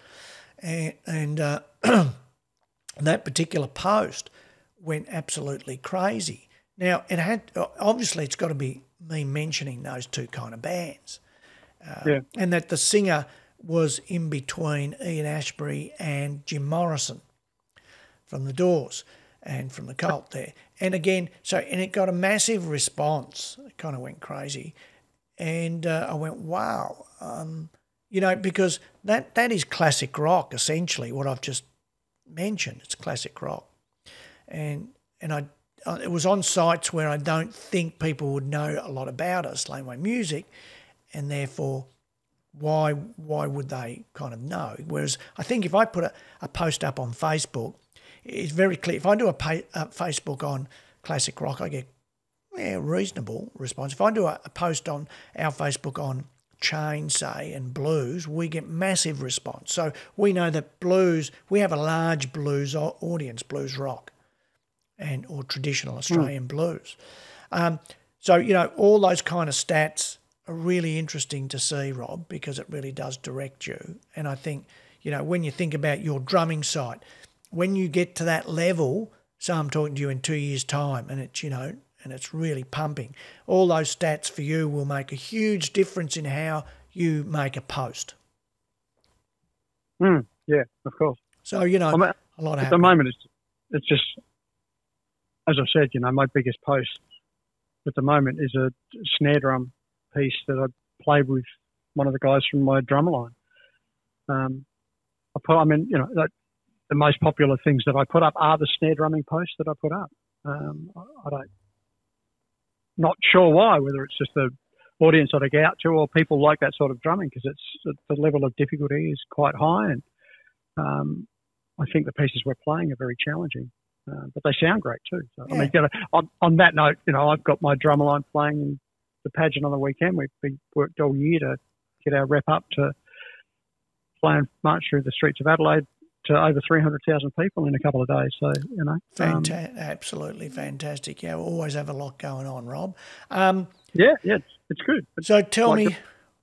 and, and uh, [CLEARS THROAT] that particular post went absolutely crazy. Now it had obviously it's got to be me mentioning those two kind of bands, uh, yeah. and that the singer was in between Ian Astbury and Jim Morrison from the Doors and from the Cult there. And again, so and it got a massive response. It kind of went crazy, and uh, I went, wow, um, you know, because that that is classic rock essentially. What I've just mentioned, it's classic rock, and and I. It was on sites where I don't think people would know a lot about us, Laneway Music, and therefore why why would they kind of know? Whereas I think if I put a, a post up on Facebook, it's very clear. If I do a, pay, a Facebook on classic rock, I get yeah, reasonable response. If I do a, a post on our Facebook on chain, say, and blues, we get massive response. So we know that blues, we have a large blues audience, blues rock, and or traditional Australian mm. blues. Um, so you know all those kind of stats are really interesting to see, Rob, because it really does direct you. And I think, you know, when you think about your drumming site, when you get to that level, so I'm talking to you in two years' time, and it's, you know, and it's really pumping, all those stats for you will make a huge difference in how you make a post. Mm, yeah, of course. So, you know, a lot At happening. the moment, it's, it's just, as I said, you know, my biggest post at the moment is a snare drum piece that I played with one of the guys from my drummer line. Um, I put, I mean, you know, that, the most popular things that I put up are the snare drumming posts that I put up. Um, I, I, don't, not sure why, whether it's just the audience that I get out to or people like that sort of drumming because it's the level of difficulty is quite high and um, I think the pieces we're playing are very challenging. Uh, but they sound great too. So, yeah. I mean, you know, on, on that note, you know, I've got my drummer line playing the pageant on the weekend. We've been worked all year to get our rep up to play and march through the streets of Adelaide to over 300,000 people in a couple of days. So, you know. Fanta- um, absolutely fantastic. Yeah, we always have a lot going on, Rob. Um, yeah, yeah, it's, it's good. It's so tell like me,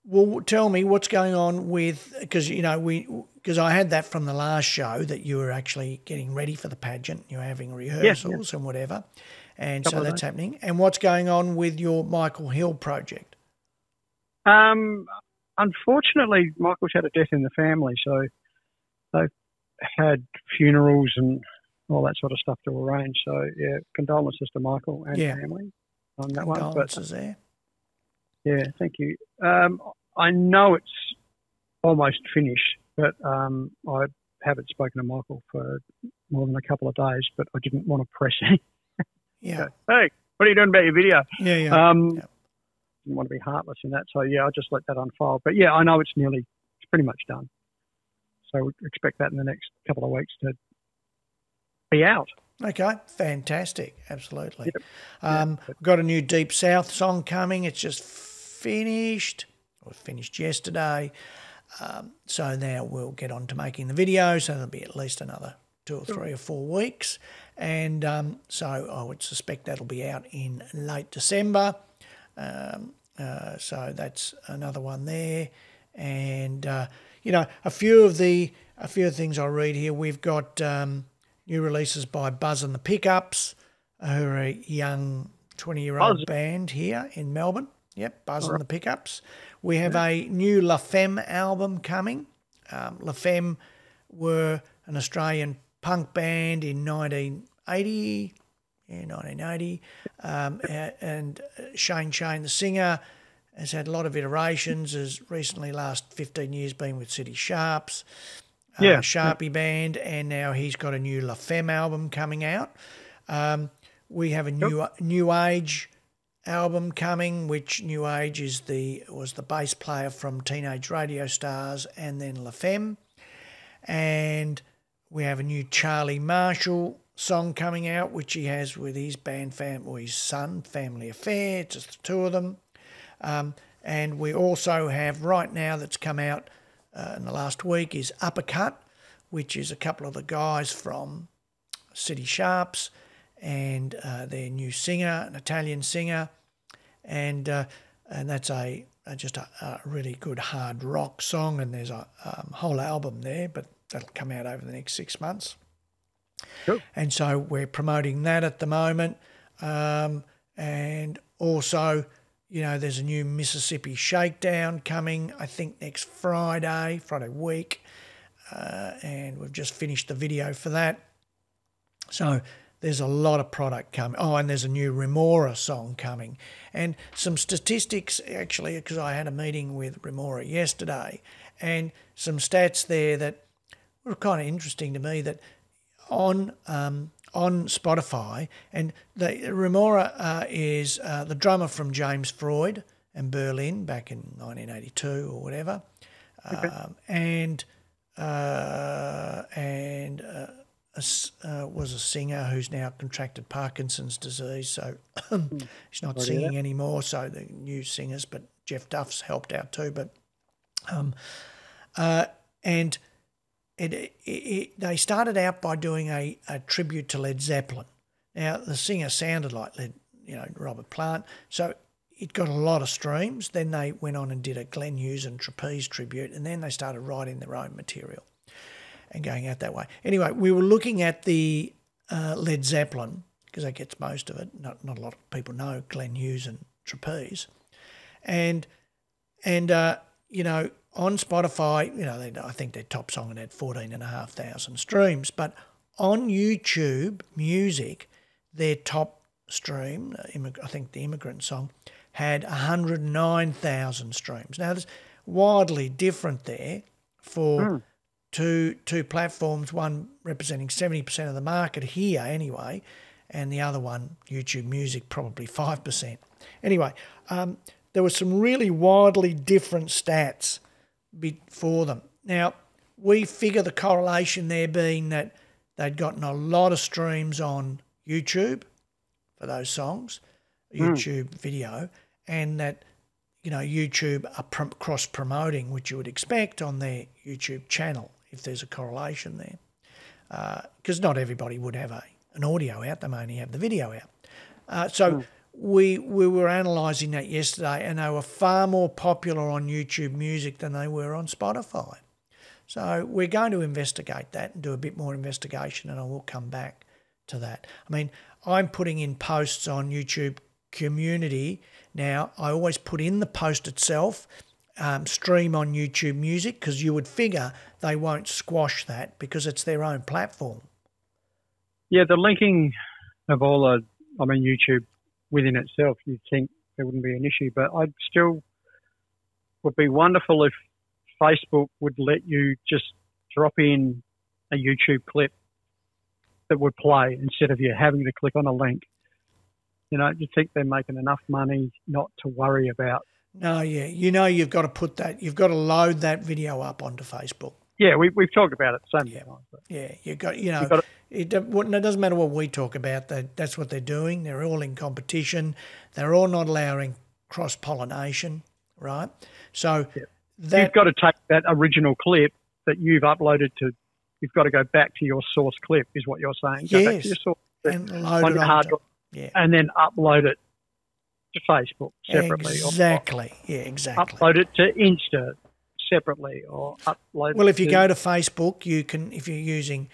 well, tell me what's going on with, because, you know, we, because I had that from the last show that you were actually getting ready for the pageant, you're having rehearsals yeah, yeah. and whatever and so that's happening. And what's going on with your Michael Hill project? Um, unfortunately, Michael's had a death in the family, so they've had funerals and all that sort of stuff to arrange. So yeah, condolences to Michael and yeah. family on that one. But, there. Yeah, thank you. Um, I know it's almost finished, but um, I haven't spoken to Michael for more than a couple of days, but I didn't want to press him. [LAUGHS] Yeah. Hey, what are you doing about your video? Yeah, yeah. Um, yeah. didn't want to be heartless in that. So yeah, I'll just let that unfold. But yeah, I know it's nearly, it's pretty much done. So we expect that in the next couple of weeks to be out. Okay, fantastic. Absolutely. Yep. Um, We've got a new Deep South song coming. It's just finished, or finished yesterday. Um, so now we'll get on to making the video. So there'll be at least another two or three or four weeks. And um, so I would suspect that'll be out in late December. Um, uh, so that's another one there. And, uh, you know, a few of the a few of the things I read here, we've got um, new releases by Buzz and the Pickups, who are a young 20 year old band here in Melbourne. Yep, Buzz right. and the Pickups. We have yeah. a new La Femme album coming. Um, La Femme were an Australian punk band in 1980. Yeah, 1980. Um, and Shane Shane, the singer, has had a lot of iterations, has recently, last 15 years, been with City Sharps, uh, yeah. Sharpie Band, and now he's got a new La Femme album coming out. Um, we have a new yep. new age album coming, which New Age is the was the bass player from Teenage Radio Stars and then La Femme. And we have a new Charlie Marshall song coming out, which he has with his band fam or his son, Family Affair, just the two of them. Um, and we also have right now that's come out uh, in the last week is Uppercut, which is a couple of the guys from City Sharps and uh, their new singer, an Italian singer, and uh, and that's a, a just a, a, really good hard rock song. And there's a um, whole album there, but that'll come out over the next six months. Cool. And so we're promoting that at the moment, um, and also. You know, there's a new Mississippi Shakedown coming, I think, next Friday, Friday week. Uh, and we've just finished the video for that. So there's a lot of product coming. Oh, and there's a new Remora song coming. And some statistics, actually, because I had a meeting with Remora yesterday, and some stats there that were kind of interesting to me that on um, on Spotify, and the Remora uh, is uh, the drummer from James Freud and Berlin back in 1982 or whatever, okay. um, and uh, and uh, a, uh, was a singer who's now contracted Parkinson's disease, so [COUGHS] hmm. he's not singing anymore. So the new singers, but Jeff Duff's helped out too. But um, uh, and it, it, it, they started out by doing a, a tribute to Led Zeppelin. Now the singer sounded like Led, you know, Robert Plant, so it got a lot of streams. Then they went on and did a Glenn Hughes and Trapeze tribute, and then they started writing their own material and going out that way. Anyway, we were looking at the uh, Led Zeppelin because that gets most of it. Not not a lot of people know Glenn Hughes and Trapeze, and and uh, you know on Spotify, you know they, I think their top song had fourteen and a half thousand streams, but on YouTube Music, their top stream, uh, I think the Immigrant song, had 109,000 streams. Now, there's widely different there for mm two two platforms, one representing 70% of the market here anyway, and the other one, YouTube Music, probably 5%. Anyway, um, there were some really wildly different stats for them. Now, we figure the correlation there being that they'd gotten a lot of streams on YouTube for those songs, hmm. YouTube mm. video, and that you know YouTube are cross promoting, which you would expect on their YouTube channel if there's a correlation there. Because uh, not everybody would have a, an audio out, they may only have the video out. Uh, so mm. We, we were analysing that yesterday, and they were far more popular on YouTube Music than they were on Spotify. So we're going to investigate that and do a bit more investigation, and I will come back to that. I mean, I'm putting in posts on YouTube community now. I always put in the post itself um, stream on YouTube Music because you would figure they won't squash that because it's their own platform. Yeah, the linking of all the, I mean, YouTube within itself, you'd think there wouldn't be an issue, but I'd still would be wonderful if Facebook would let you just drop in a YouTube clip that would play instead of you having to click on a link. You know, you think they're making enough money not to worry about. No, yeah, you know you've got to put that, you've got to load that video up onto Facebook. Yeah, we, we've talked about it so many Yeah. times. Yeah, you got you know You've got it, it doesn't matter what we talk about. That that's what they're doing. They're all in competition. They're all not allowing cross pollination, right? So that you've got to take that original clip that you've uploaded to. You've got to go back to your source clip, is what you're saying. Go back Yes. to your source and load on it hard drive yeah, and then upload it to Facebook separately, exactly, yeah, exactly. upload it to Insta separately, or upload. Well, if you to, go to Facebook, you can, if you're using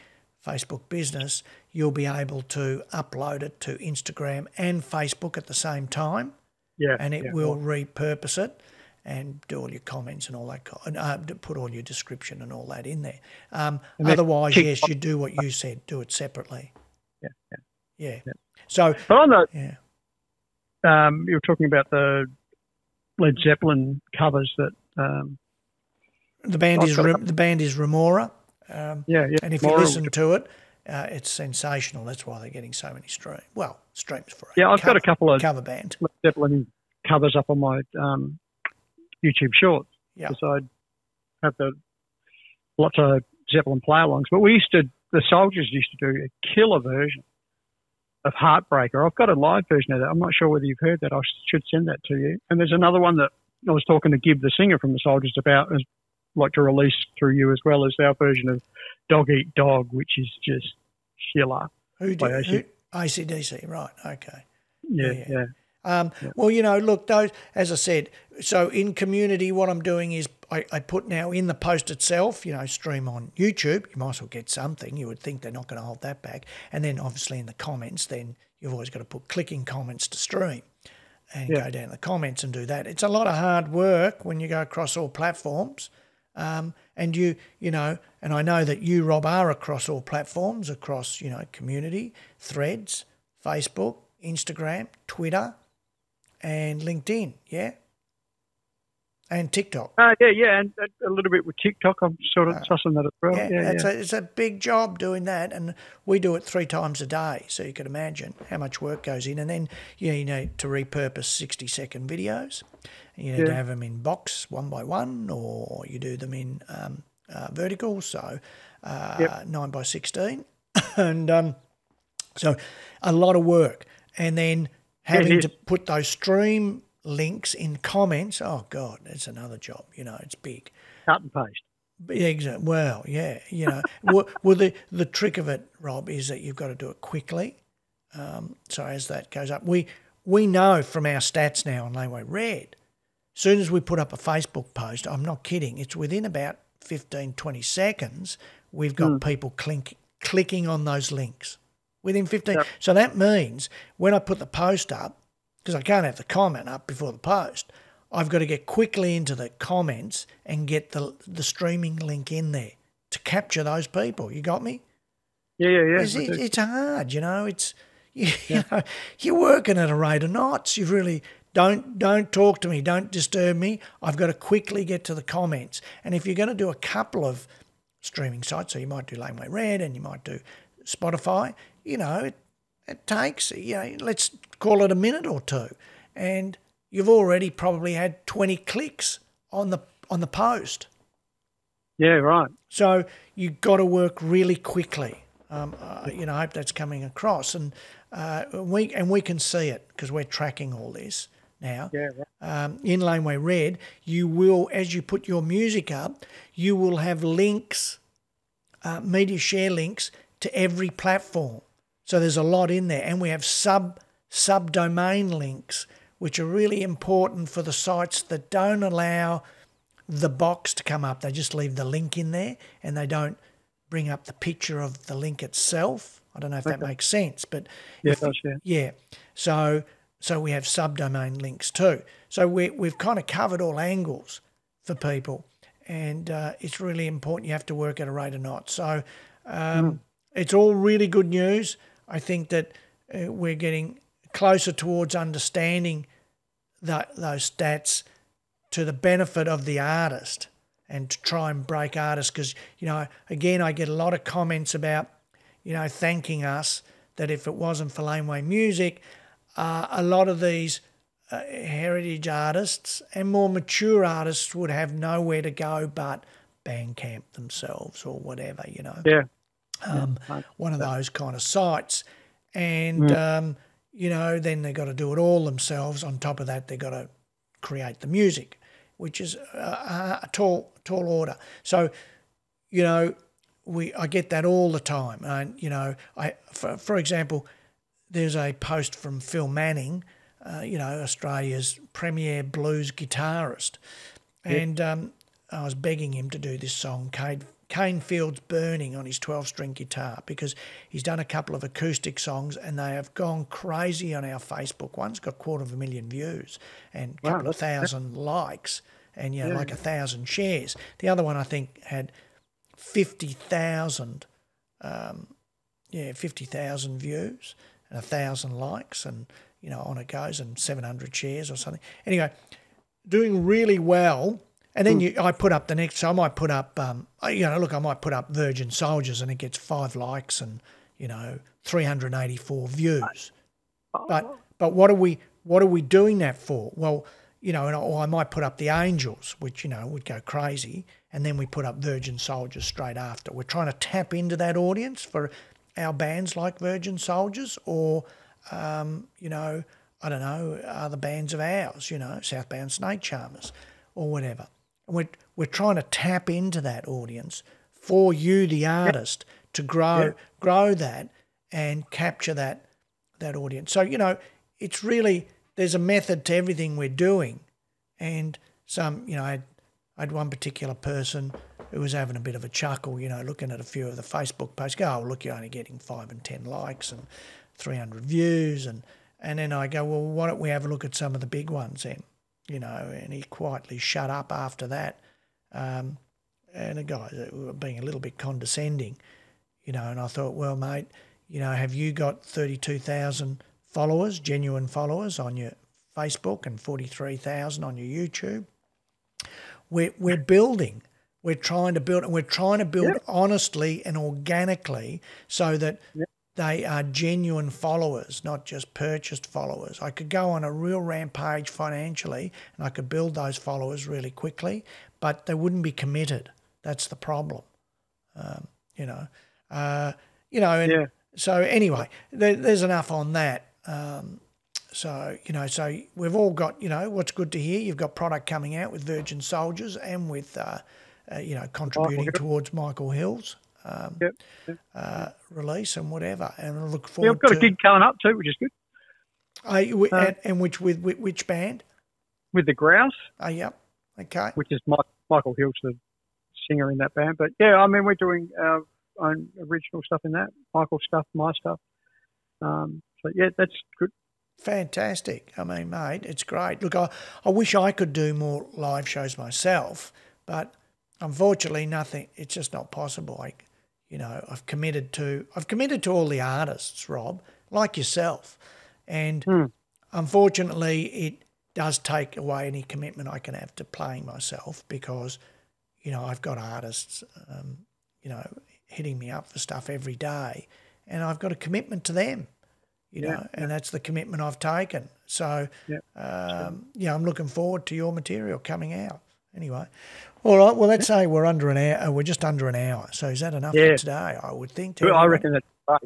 Facebook Business, you'll be able to upload it to Instagram and Facebook at the same time, yeah, and it yeah, will repurpose it and do all your comments and all that, and uh, put all your description and all that in there. Um, otherwise, yes, you do what you said, do it separately. Yeah, yeah. Yeah. So, But on the yeah, um, you were talking about the Led Zeppelin covers that. Um, the band is Rem- the band is Remora, um, yeah, yeah. and if you listen to it, uh, it's sensational. That's why they're getting so many streams. Well, streams for a yeah, I've got a couple of cover band. Zeppelin covers up on my um, YouTube shorts. Yeah. because I have the lots of Zeppelin play-alongs. But we used to, the soldiers used to do a killer version of Heartbreaker. I've got a live version of that. I'm not sure whether you've heard that. I should send that to you. And there's another one that I was talking to Gib, the singer from the Soldiers, about. Like to release through you as well as our version of Dog Eat Dog, which is just killer. Who did AC. who, ACDC? Right. Okay. Yeah, Yeah. yeah. Um, Well, you know, look, those as I said. So in community, what I'm doing is I, I put now in the post itself. You know, stream on YouTube. You might as well get something. You would think they're not going to hold that back. And then obviously in the comments, then you've always got to put clicking comments to stream. And Yeah. go down the comments and do that. It's a lot of hard work when you go across all platforms. Um, and you, you know, and I know that you, Rob, are across all platforms, across, you know, community, threads, Facebook, Instagram, Twitter, and LinkedIn, yeah? And TikTok. Uh, yeah, yeah, and a little bit with TikTok. I'm sort of sussing that as well. Yeah, Yeah, yeah. it's, A, it's a big job doing that, and we do it three times a day. So you can imagine how much work goes in. And then you, know, you need to repurpose 60 second videos. You need to have them in box one by one, or you do them in um, uh, vertical, so uh, Yep. 9 by 16. [LAUGHS] and um, so a lot of work. And then having to put those stream links in comments, oh, God, it's another job. You know, it's big. cut and paste. Yeah, exactly. Well, yeah, you know. [LAUGHS] well, well, the the trick of it, Rob, is that you've got to do it quickly. Um, so as that goes up, we we know from our stats now on Laneway Red, as soon as we put up a Facebook post, I'm not kidding, it's within about 15, 20 seconds, we've got people clink, clicking on those links within 15. Yep. So that means when I put the post up, because I can't have the comment up before the post, I've got to get quickly into the comments and get the the streaming link in there to capture those people. You got me? Yeah, yeah, yeah. It's, it, it's hard, you know. It's [LAUGHS] you, you know you're working at a rate of knots. You really don't don't talk to me. Don't disturb me. I've got to quickly get to the comments. And if you're going to do a couple of streaming sites, so you might do Laneway Red and you might do Spotify, you know, it, it takes you know let's call it a minute or two, and you've already probably had 20 clicks on the on the post. yeah, right. So you've got to work really quickly. Um, uh, you know, I hope that's coming across, and uh, we and we can see it because we're tracking all this now. Yeah, right. Um, in Laneway Red, you will, as you put your music up, you will have links, uh, media share links to every platform. So there's a lot in there, and we have sub subdomain links, which are really important for the sites that don't allow the box to come up. They just leave the link in there, and they don't bring up the picture of the link itself. I don't know if that makes sense, but Yeah, if- does, yeah. yeah. So so we have subdomain links too. So we we've kind of covered all angles for people, and uh, it's really important. You have to work at a rate of knots. So um, it's all really good news. I think that uh, we're getting closer towards understanding that those stats to the benefit of the artist and to try and break artists because you know again I get a lot of comments about you know thanking us that if it wasn't for Laneway Music uh, a lot of these uh, heritage artists and more mature artists would have nowhere to go but Bandcamp themselves or whatever, you know. Yeah. Um, yeah. One of those kind of sites. And, mm. um, you know, then they've got to do it all themselves. On top of that, they've got to create the music, which is a, a tall, tall order. So, you know, we I get that all the time. And, you know, I for, for example, there's a post from Phil Manning, uh, you know, Australia's premier blues guitarist. And um, I was begging him to do this song, Cane, Cane Fields Burning, on his 12 string guitar because he's done a couple of acoustic songs and they have gone crazy on our Facebook. One's got quarter of a million views and a couple wow, of thousand likes and, you know, yeah. like a thousand shares. The other one, I think, had 50,000, um, yeah, 50,000 views and a thousand likes and you know on it goes and 700 shares or something anyway doing really well and then hmm. you, I put up the next so I might put up um, you know look I might put up Virgin Soldiers and it gets five likes and you know 384 views but but what are we what are we doing that for well you know, or I might put up the Angels, which, you know, would go crazy, and then we put up Virgin Soldiers straight after. We're trying to tap into that audience for our bands like Virgin Soldiers or, um, you know, I don't know, other bands of ours, you know, Southbound Snake Charmers or whatever. And we're, we're trying to tap into that audience for you, the artist, to grow yep. grow that and capture that that audience. So, you know, it's really there's a method to everything we're doing. And some, you know, I had, I had one particular person who was having a bit of a chuckle, you know, looking at a few of the Facebook posts, go, oh, look, you're only getting five and 10 likes and 300 views. And, and then I go, well, why don't we have a look at some of the big ones then? You know, and he quietly shut up after that. Um, and the guys were being a little bit condescending, you know, and I thought, well, mate, you know, have you got 32,000 followers, genuine followers on your Facebook and 43,000 on your YouTube? We're, we're building we're trying to build, and we're trying to build yep. honestly and organically so that yep. They are genuine followers, not just purchased followers. I could go on a real rampage financially, and I could build those followers really quickly, but they wouldn't be committed. That's the problem, um, you know. Uh, you know, and yeah. so anyway, there, there's enough on that. Um, so, you know, so we've all got, you know, what's good to hear. You've got product coming out with Virgin Soldiers and with uh, uh, you know, contributing towards Michael Hill's um, yep. Uh, release and whatever. And I look forward. Yeah, I've got to, a gig coming up too, which is good. Uh, and, and, which with, with, which band? With the Grouse. Oh, yep. Okay. Which is Mike, Michael Hill's the singer in that band. But yeah, I mean, we're doing our own original stuff in that. Michael stuff, my stuff. Um, so yeah, that's good. Fantastic. I mean, mate, it's great. Look, I, I wish I could do more live shows myself, but unfortunately, nothing. It's just not possible. Like, you know, I've committed to I've committed to all the artists, Rob, like yourself, and mm. unfortunately, it does take away any commitment I can have to playing myself because, you know, I've got artists, um, you know, hitting me up for stuff every day, and I've got a commitment to them. You know, yeah, and that's the commitment I've taken. So, yeah, um, yeah, I'm looking forward to your material coming out. Anyway, all right. Well, let's say we're under an hour. Uh, we're just under an hour. So is that enough yeah. for today? I would think. Well, I reckon that's right.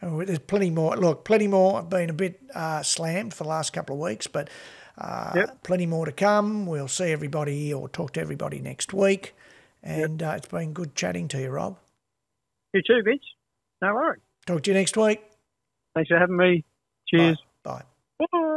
Oh, there's plenty more. Look, plenty more. I've been a bit uh, slammed for the last couple of weeks, but uh, yep. plenty more to come. We'll see everybody or talk to everybody next week. And yep. uh, it's been good chatting to you, Rob. You too, Vince. No worries. Talk to you next week. Thanks for having me. Cheers. Bye. Bye.